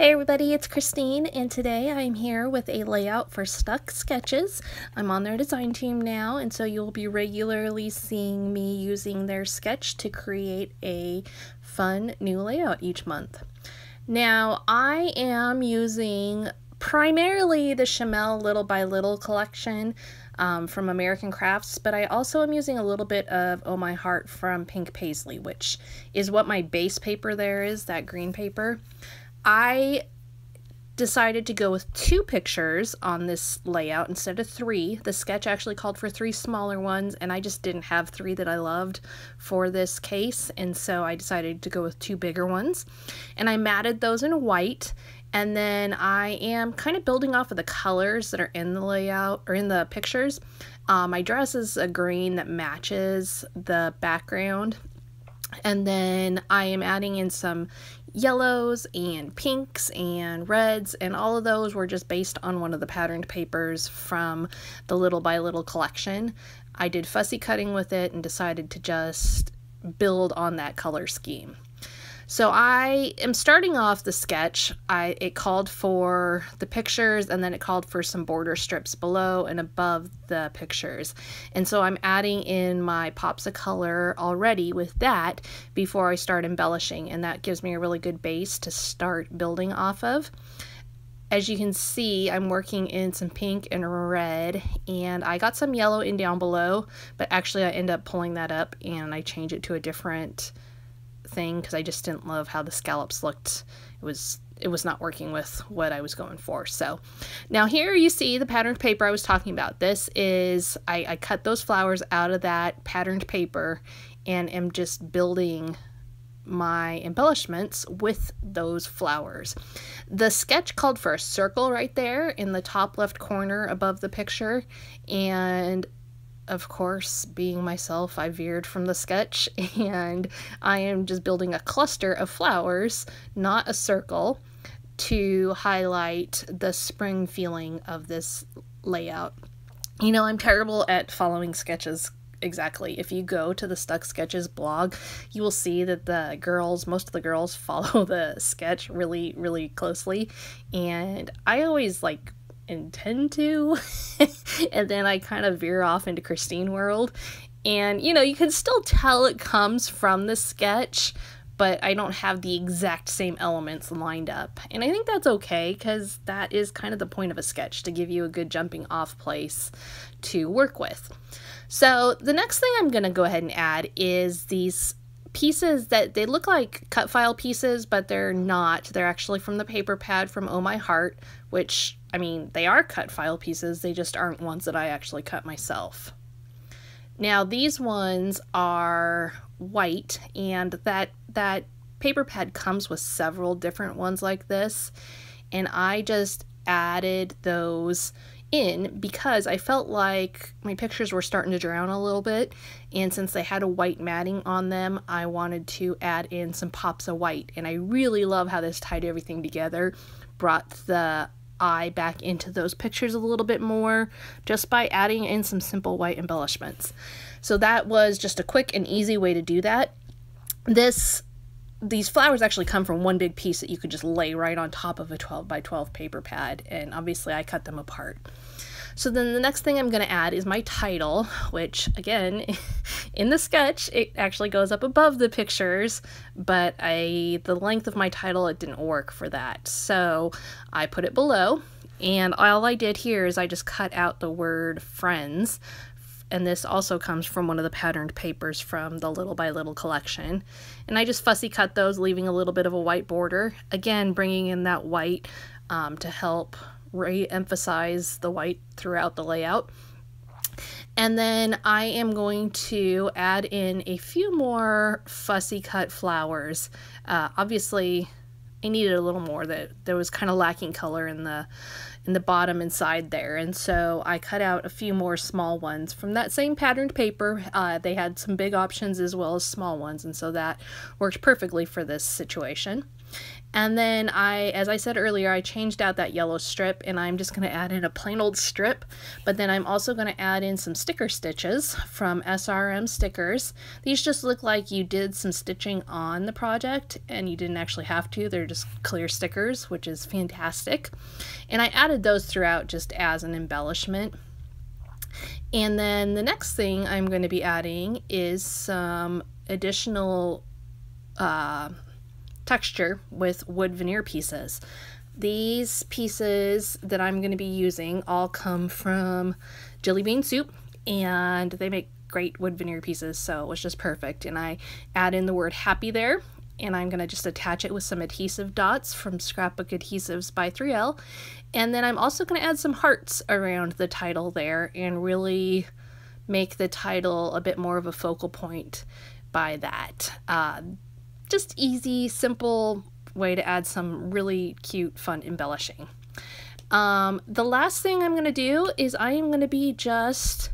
Hey everybody, it's Christine and today I'm here with a layout for Stuck Sketches. I'm on their design team now and so you'll be regularly seeing me using their sketch to create a fun new layout each month. Now I am using primarily the Shimelle Little by Little collection um, from American Crafts, but I also am using a little bit of Oh My Heart from Pink Paisley, which is what my base paper there is, that green paper. I decided to go with two pictures on this layout instead of three. The sketch actually called for three smaller ones and I just didn't have three that I loved for this case and so I decided to go with two bigger ones. And I matted those in white and then I am kind of building off of the colors that are in the layout or in the pictures. Uh, my dress is a green that matches the background and then I am adding in some yellows and pinks and reds and all of those were just based on one of the patterned papers from the Little by Little collection. I did fussy cutting with it and decided to just build on that color scheme. So I am starting off the sketch. I It called for the pictures and then it called for some border strips below and above the pictures. And so I'm adding in my pops of color already with that before I start embellishing and that gives me a really good base to start building off of. As you can see, I'm working in some pink and red, and I got some yellow in down below, but actually I end up pulling that up and I change it to a different thing because I just didn't love how the scallops looked. It was it was not working with what I was going for. So now here you see the patterned paper I was talking about. This is, I, I cut those flowers out of that patterned paper and am just building my embellishments with those flowers. The sketch called for a circle right there in the top left corner above the picture and of course, being myself, I veered from the sketch and I am just building a cluster of flowers, not a circle, to highlight the spring feeling of this layout. You know, I'm terrible at following sketches exactly. If you go to the Stuck Sketches blog, you will see that the girls, most of the girls follow the sketch really, really closely. And I always like intend to. and then I kind of veer off into Christine world. And, you know, you can still tell it comes from the sketch, but I don't have the exact same elements lined up. And I think that's okay because that is kind of the point of a sketch to give you a good jumping off place to work with. So the next thing I'm going to go ahead and add is these pieces that they look like cut file pieces, but they're not. They're actually from the paper pad from Oh My Heart, which I mean, they are cut file pieces, they just aren't ones that I actually cut myself. Now these ones are white and that that paper pad comes with several different ones like this and I just added those in because I felt like my pictures were starting to drown a little bit and since they had a white matting on them I wanted to add in some pops of white and I really love how this tied everything together brought the eye back into those pictures a little bit more just by adding in some simple white embellishments. So that was just a quick and easy way to do that. This these flowers actually come from one big piece that you could just lay right on top of a 12 by 12 paper pad and obviously I cut them apart. So then the next thing I'm going to add is my title, which again, in the sketch, it actually goes up above the pictures, but I the length of my title, it didn't work for that. So I put it below, and all I did here is I just cut out the word friends, and this also comes from one of the patterned papers from the Little by Little collection. And I just fussy cut those, leaving a little bit of a white border. Again, bringing in that white um, to help re-emphasize the white throughout the layout. And then I am going to add in a few more fussy cut flowers. Uh, obviously, I needed a little more. That there was kind of lacking color in the in the bottom and side there, and so I cut out a few more small ones from that same patterned paper. Uh, they had some big options as well as small ones, and so that worked perfectly for this situation. And then I, as I said earlier, I changed out that yellow strip and I'm just going to add in a plain old strip. But then I'm also going to add in some sticker stitches from SRM Stickers. These just look like you did some stitching on the project and you didn't actually have to. They're just clear stickers, which is fantastic. And I added those throughout just as an embellishment. And then the next thing I'm going to be adding is some additional uh, texture with wood veneer pieces. These pieces that I'm going to be using all come from Jillibean Soup and they make great wood veneer pieces so it was just perfect and I add in the word happy there and I'm going to just attach it with some adhesive dots from Scrapbook Adhesives by 3L and then I'm also going to add some hearts around the title there and really make the title a bit more of a focal point by that. Uh, just easy, simple way to add some really cute, fun embellishing. Um, the last thing I'm going to do is I am going to be just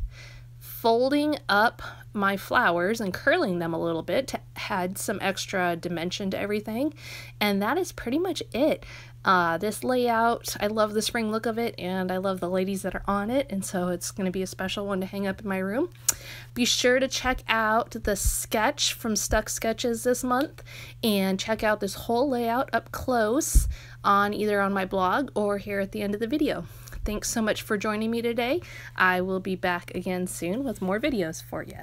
folding up my flowers and curling them a little bit to add some extra dimension to everything. And that is pretty much it. Uh, this layout, I love the spring look of it and I love the ladies that are on it and so it's going to be a special one to hang up in my room. Be sure to check out the sketch from Stuck Sketches this month and check out this whole layout up close on either on my blog or here at the end of the video. Thanks so much for joining me today. I will be back again soon with more videos for you.